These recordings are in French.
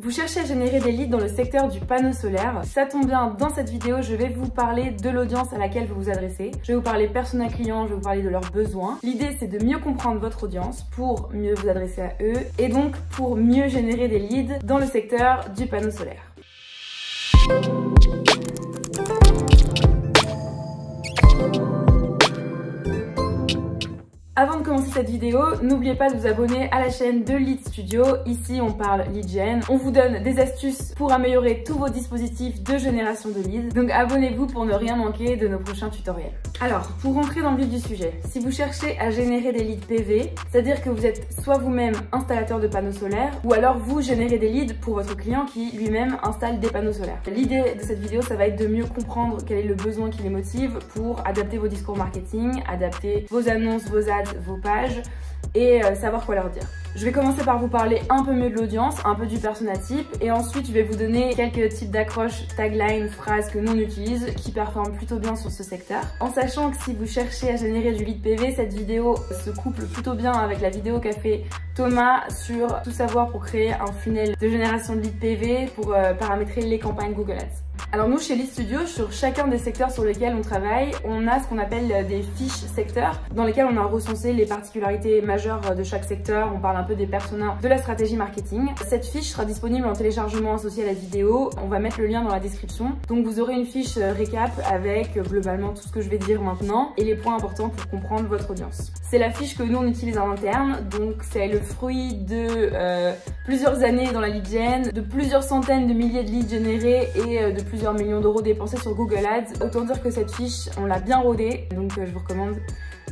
Vous cherchez à générer des leads dans le secteur du panneau solaire Ça tombe bien, dans cette vidéo, je vais vous parler de l'audience à laquelle vous vous adressez. Je vais vous parler persona client, je vais vous parler de leurs besoins. L'idée, c'est de mieux comprendre votre audience pour mieux vous adresser à eux et donc pour mieux générer des leads dans le secteur du panneau solaire. Avant de commencer cette vidéo, n'oubliez pas de vous abonner à la chaîne de Lead Studio. Ici, on parle lead gen. On vous donne des astuces pour améliorer tous vos dispositifs de génération de leads. Donc abonnez-vous pour ne rien manquer de nos prochains tutoriels. Alors, pour rentrer dans le vif du sujet, si vous cherchez à générer des leads PV, c'est-à-dire que vous êtes soit vous-même installateur de panneaux solaires, ou alors vous générez des leads pour votre client qui lui-même installe des panneaux solaires. L'idée de cette vidéo, ça va être de mieux comprendre quel est le besoin qui les motive pour adapter vos discours marketing, adapter vos annonces, vos ads, vos pages et euh, savoir quoi leur dire. Je vais commencer par vous parler un peu mieux de l'audience, un peu du persona type et ensuite je vais vous donner quelques types d'accroches, taglines, phrases que nous on utilise qui performent plutôt bien sur ce secteur. En sachant que si vous cherchez à générer du lead PV, cette vidéo se couple plutôt bien avec la vidéo qu'a fait Thomas sur tout savoir pour créer un funnel de génération de lead PV pour euh, paramétrer les campagnes Google Ads. Alors nous, chez Lead Studio, sur chacun des secteurs sur lesquels on travaille, on a ce qu'on appelle des fiches secteurs dans lesquelles on a recensé les particularités majeures de chaque secteur. On parle un peu des personas de la stratégie marketing. Cette fiche sera disponible en téléchargement associé à la vidéo. On va mettre le lien dans la description. Donc vous aurez une fiche récap avec globalement tout ce que je vais dire maintenant et les points importants pour comprendre votre audience. C'est la fiche que nous on utilise en interne, donc c'est le fruit de euh, plusieurs années dans la lead gen, de plusieurs centaines de milliers de leads générés et euh, de plusieurs millions d'euros dépensés sur Google Ads. Autant dire que cette fiche, on l'a bien rodée, donc euh, je vous recommande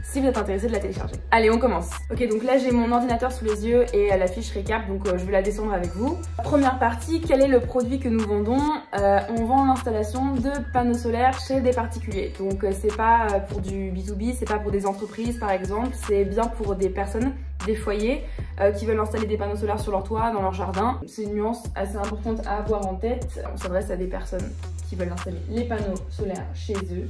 si vous êtes intéressé de la télécharger. Allez, on commence. Ok, donc là j'ai mon ordinateur sous les yeux et la fiche récap, donc je vais la descendre avec vous. Première partie, quel est le produit que nous vendons? On vend l'installation de panneaux solaires chez des particuliers. Donc c'est pas pour du B2B, c'est pas pour des entreprises par exemple, c'est bien pour des personnes des foyers euh, qui veulent installer des panneaux solaires sur leur toit, dans leur jardin. C'est une nuance assez importante à avoir en tête. On s'adresse à des personnes qui veulent installer les panneaux solaires chez eux.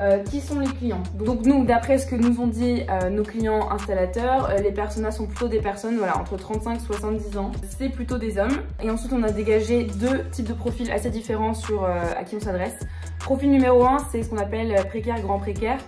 Euh, qui sont les clients Donc nous, d'après ce que nous ont dit euh, nos clients installateurs, les personas sont plutôt des personnes voilà, entre 35 et 70 ans. C'est plutôt des hommes. Et ensuite, on a dégagé deux types de profils assez différents sur à qui on s'adresse. Profil numéro 1, c'est ce qu'on appelle précaire, grand précaire.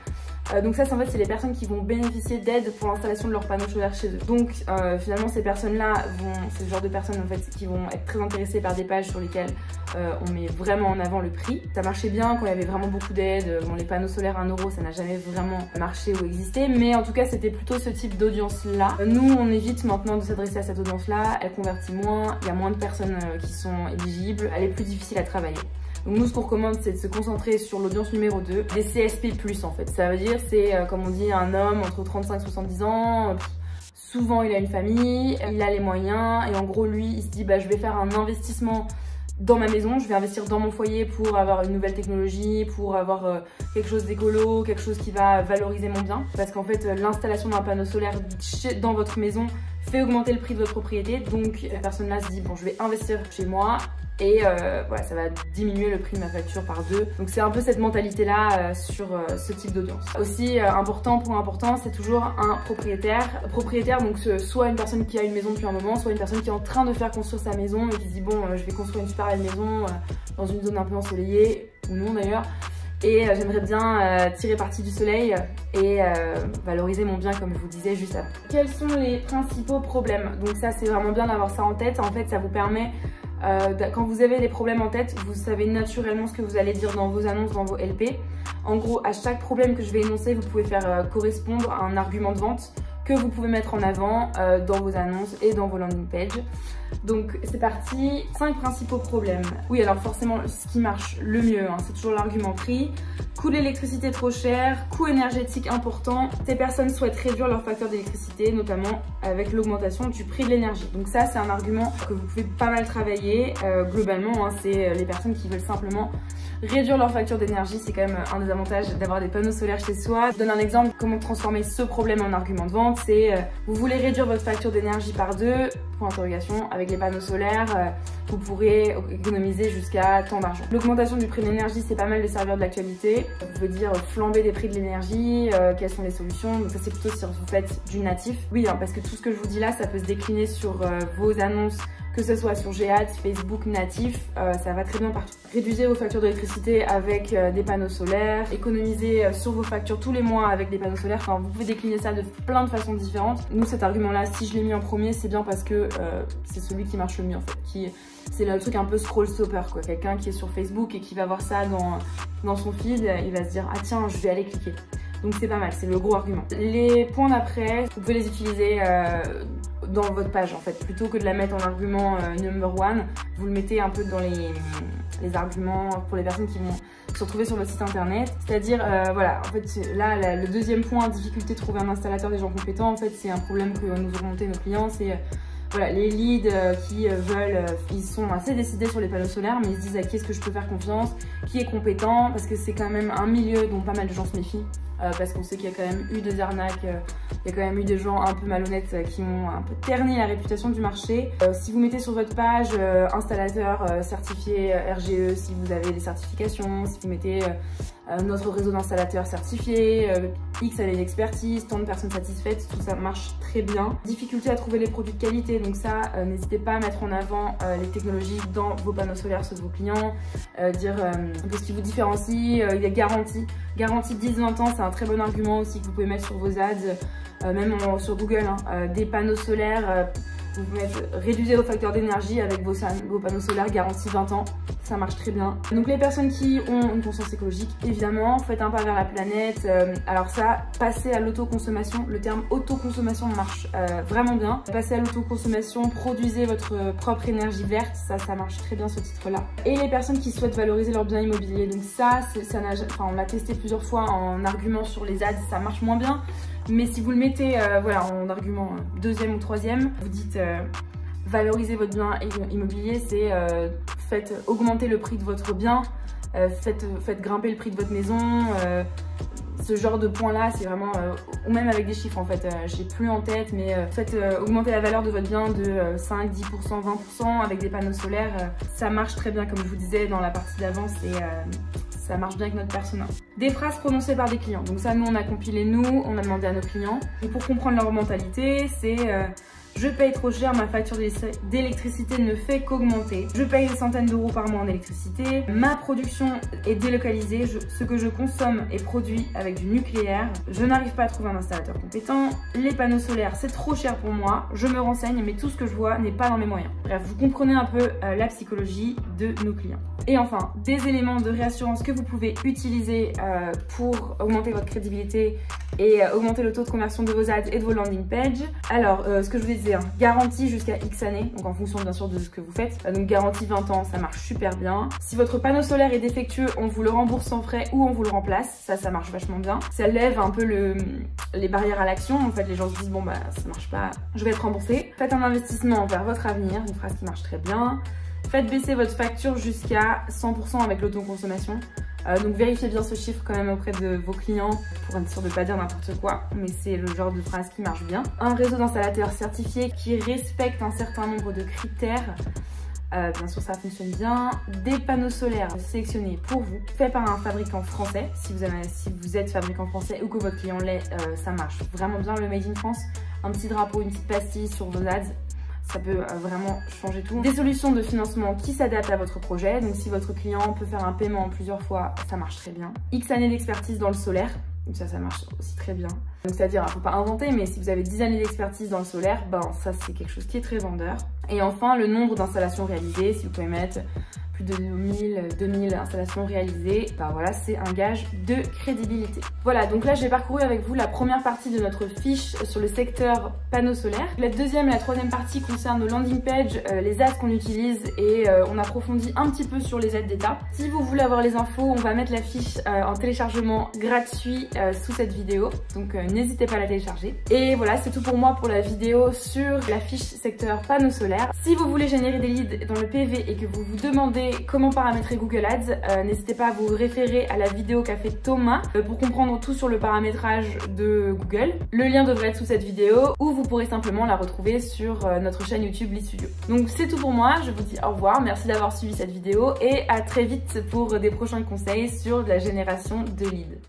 Euh, donc ça, en fait, c'est les personnes qui vont bénéficier d'aide pour l'installation de leurs panneaux solaires chez eux. Donc euh, finalement, ces personnes-là vont, c'est le genre de personnes en qui vont être très intéressées par des pages sur lesquelles euh, on met vraiment en avant le prix. Ça marchait bien quand il y avait vraiment beaucoup d'aide. Bon, les panneaux solaires à 1 euro, ça n'a jamais vraiment marché ou existé, mais en tout cas, c'était plutôt ce type d'audience-là. Nous, on évite maintenant de s'adresser à cette audience-là. Elle convertit moins, il y a moins de personnes qui sont éligibles, elle est plus difficile à travailler. Donc nous, ce qu'on recommande, c'est de se concentrer sur l'audience numéro 2, des CSP+, en fait. Ça veut dire, c'est, euh, comme on dit, un homme entre 35 et 70 ans, souvent il a une famille, il a les moyens, et en gros, lui, il se dit, bah, je vais faire un investissement dans ma maison, je vais investir dans mon foyer pour avoir une nouvelle technologie, pour avoir euh, quelque chose d'écolo, quelque chose qui va valoriser mon bien. Parce qu'en fait, euh, l'installation d'un panneau solaire dans votre maison fait augmenter le prix de votre propriété. Donc la personne là se dit, bon, je vais investir chez moi et euh, voilà, ça va diminuer le prix de ma facture par deux. Donc c'est un peu cette mentalité-là euh, sur euh, ce type d'audience. Aussi important, point important, c'est toujours un propriétaire. Propriétaire, donc soit une personne qui a une maison depuis un moment, soit une personne qui est en train de faire construire sa maison et qui se dit bon, je vais construire une super belle maison dans une zone un peu ensoleillée, ou non d'ailleurs. Et j'aimerais bien tirer parti du soleil et valoriser mon bien comme je vous disais juste avant. Quels sont les principaux problèmes? Donc ça c'est vraiment bien d'avoir ça en tête. En fait ça vous permet euh, quand vous avez des problèmes en tête, vous savez naturellement ce que vous allez dire dans vos annonces, dans vos LP. En gros, à chaque problème que je vais énoncer, vous pouvez faire euh, correspondre à un argument de vente que vous pouvez mettre en avant euh, dans vos annonces et dans vos landing pages. Donc c'est parti, 5 principaux problèmes. Oui alors forcément ce qui marche le mieux, hein, c'est toujours l'argument prix. Coût d'électricité trop cher, coût énergétique important. Ces personnes souhaitent réduire leur facteur d'électricité, notamment avec l'augmentation du prix de l'énergie. Donc ça c'est un argument que vous pouvez pas mal travailler. Euh, globalement, hein, c'est euh, les personnes qui veulent simplement réduire leur facture d'énergie. C'est quand même un des avantages d'avoir des panneaux solaires chez soi. Je donne un exemple comment transformer ce problème en argument de vente. C'est euh, vous voulez réduire votre facture d'énergie par deux, point d'interrogation, avec les panneaux solaires. vous pourrez économiser jusqu'à tant d'argent. L'augmentation du prix de l'énergie, c'est pas mal de servir de l'actualité. Vous pouvez dire flamber des prix de l'énergie, euh, quelles sont les solutions. Donc ça c'est plutôt si vous faites du natif. Oui, hein, parce que tout ce que je vous dis là, ça peut se décliner sur euh, vos annonces que ce soit sur Geat, Facebook, natif, euh, ça va très bien partout. Réduisez vos factures d'électricité avec euh, des panneaux solaires, économisez euh, sur vos factures tous les mois avec des panneaux solaires, enfin, vous pouvez décliner ça de plein de façons différentes. Nous cet argument là, si je l'ai mis en premier, c'est bien parce que c'est celui qui marche le mieux en fait, c'est le truc un peu scroll stopper quoi, quelqu'un qui est sur Facebook et qui va voir ça dans, dans son feed, il va se dire ah tiens je vais aller cliquer. Donc c'est pas mal, c'est le gros argument. Les points d'après, vous pouvez les utiliser dans votre page en fait. Plutôt que de la mettre en argument euh, number one, vous le mettez un peu dans les, arguments pour les personnes qui vont se retrouver sur votre site internet. C'est-à-dire, euh, voilà, en fait, là, le deuxième point, difficulté de trouver un installateur des gens compétents, en fait, c'est un problème que nous ont monté nos clients, c'est... voilà, les leads euh, qui veulent, ils sont assez décidés sur les panneaux solaires, mais ils se disent à qui est-ce que je peux faire confiance, qui est compétent, parce que c'est quand même un milieu dont pas mal de gens se méfient. Euh, parce qu'on sait qu'il y a quand même eu des arnaques, euh, il y a quand même eu des gens un peu malhonnêtes euh, qui ont un peu terni la réputation du marché. si vous mettez sur votre page installateur certifié RGE, si vous avez des certifications, si vous mettez notre réseau d'installateurs certifiés, X années d'expertise, tant de personnes satisfaites, tout ça marche très bien. Difficulté à trouver les produits de qualité, donc ça, n'hésitez pas à mettre en avant les technologies dans vos panneaux solaires ceux de vos clients, dire un peu ce qui vous différencie, il y a garantie. Garantie 10-20 ans, c'est un très bon argument aussi que vous pouvez mettre sur vos ads, euh, même sur Google, hein. euh, des panneaux solaires. Euh, vous pouvez réduire vos facteurs d'énergie avec vos, panneaux solaires garantis 20 ans. Ça marche très bien. Donc les personnes qui ont une conscience écologique, évidemment, faites un pas vers la planète. alors ça, passer à l'autoconsommation. Le terme autoconsommation marche vraiment bien. Passer à l'autoconsommation, produisez votre propre énergie verte. Ça, ça marche très bien ce titre-là. Et les personnes qui souhaitent valoriser leur bien immobilier. Donc ça, ça enfin, on l'a testé plusieurs fois en argument sur les ads, ça marche moins bien. Mais si vous le mettez euh, voilà, en argument euh, deuxième ou troisième, vous dites euh, valoriser votre bien immobilier, c'est faites augmenter le prix de votre bien, faites, faites, grimper le prix de votre maison. Ce genre de points là, c'est vraiment, ou même avec des chiffres en fait, j'ai plus en tête, mais faites augmenter la valeur de votre bien de 5, 10%, 20% avec des panneaux solaires. ça marche très bien, comme je vous disais dans la partie d'avance, et ça marche bien avec notre persona. Des phrases prononcées par des clients. Donc ça, nous, on a compilé nous, on a demandé à nos clients. Et pour comprendre leur mentalité, c'est... Je paye trop cher, ma facture d'électricité ne fait qu'augmenter. Je paye des centaines d'euros par mois en électricité. Ma production est délocalisée. ce que je consomme est produit avec du nucléaire. Je n'arrive pas à trouver un installateur compétent. Les panneaux solaires, c'est trop cher pour moi. Je me renseigne, mais tout ce que je vois n'est pas dans mes moyens. Bref, vous comprenez un peu euh, la psychologie de nos clients. Et enfin, des éléments de réassurance que vous pouvez utiliser euh, pour augmenter votre crédibilité et euh, augmenter le taux de conversion de vos ads et de vos landing pages. Alors, ce que je vous disais, Garantie jusqu'à X années, donc en fonction bien sûr de ce que vous faites. Donc garantie 20 ans, ça marche super bien. Si votre panneau solaire est défectueux, on vous le rembourse sans frais ou on vous le remplace. Ça, ça marche vachement bien. Ça lève un peu le, les barrières à l'action. En fait, les gens se disent, bon bah ça marche pas, je vais être remboursé. Faites un investissement vers votre avenir, une phrase qui marche très bien. Faites baisser votre facture jusqu'à 100% avec l'autoconsommation. Euh, donc vérifiez bien ce chiffre quand même auprès de vos clients pour être sûr de ne pas dire n'importe quoi, mais c'est le genre de phrase qui marche bien. Un réseau d'installateurs certifiés qui respecte un certain nombre de critères. Euh, bien sûr, ça fonctionne bien. Des panneaux solaires sélectionnés pour vous, faits par un fabricant français. Si vous, êtes fabricant français ou que votre client l'est, euh, ça marche vraiment bien le Made in France. Un petit drapeau, une petite pastille sur vos ads, ça peut euh, vraiment changer tout. Des solutions de financement qui s'adaptent à votre projet. Donc si votre client peut faire un paiement en plusieurs fois, ça marche très bien. X années d'expertise dans le solaire. Donc ça, ça marche aussi très bien. Donc c'est-à-dire, faut pas inventer, mais si vous avez 10 années d'expertise dans le solaire, ben ça c'est quelque chose qui est très vendeur. Et enfin, le nombre d'installations réalisées, si vous pouvez mettre plus de 1000, 2000 installations réalisées, bah voilà, c'est un gage de crédibilité. Voilà, donc là j'ai parcouru avec vous la première partie de notre fiche sur le secteur panneaux solaires. La deuxième et la troisième partie concerne nos landing pages, euh, les aides qu'on utilise et euh, on approfondit un petit peu sur les aides d'État. Si vous voulez avoir les infos, on va mettre la fiche euh, en téléchargement gratuit sous cette vidéo, donc n'hésitez pas à la télécharger. Et voilà, c'est tout pour moi pour la vidéo sur la fiche secteur panneaux solaires. Si vous voulez générer des leads dans le PV et que vous vous demandez comment paramétrer Google Ads, euh, n'hésitez pas à vous référer à la vidéo qu'a fait Thomas euh, pour comprendre tout sur le paramétrage de Google. Le lien devrait être sous cette vidéo ou vous pourrez simplement la retrouver sur euh, notre chaîne YouTube Lead Studio. Donc c'est tout pour moi, je vous dis au revoir, merci d'avoir suivi cette vidéo et à très vite pour des prochains conseils sur la génération de leads.